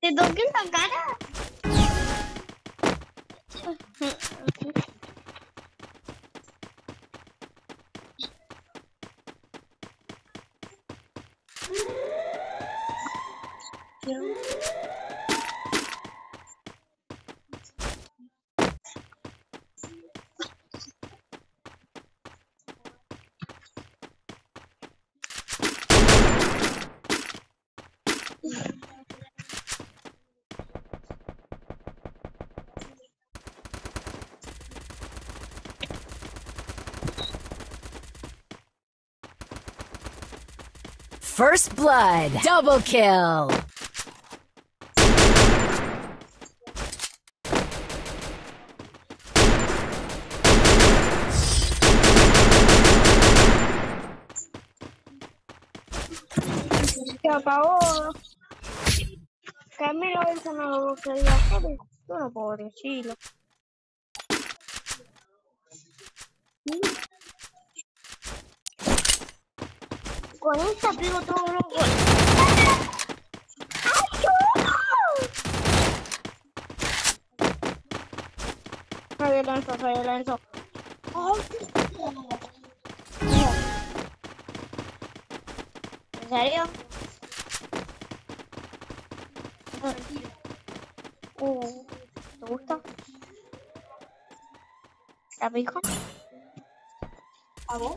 Te toqué la cara. First blood. Double kill. Se apagó. Camilo eso no lo quería hacer. Yo no puedo decirlo. Con esta pego todos los goles. Soy soy. ¿En serio? Uh, ¿Te gusta? ¿La pico? ¿A vos?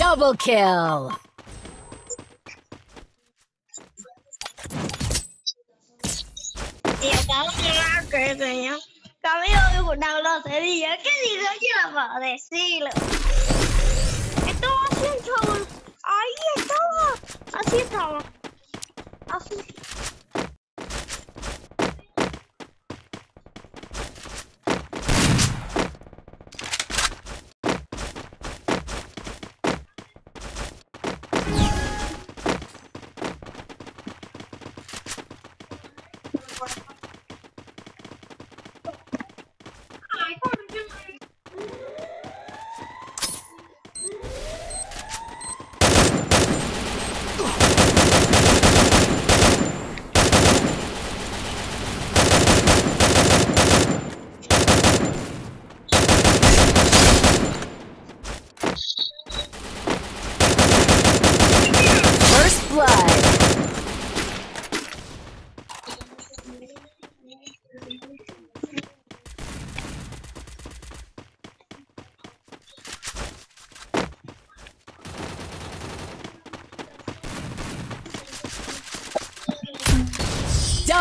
Double kill. Y que señor Camilo dijo una grosería. ¿Qué digo yo para decirlo? Estaba así chaval. Ahí estaba. Así estaba. Así.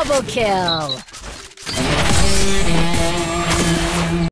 Double kill.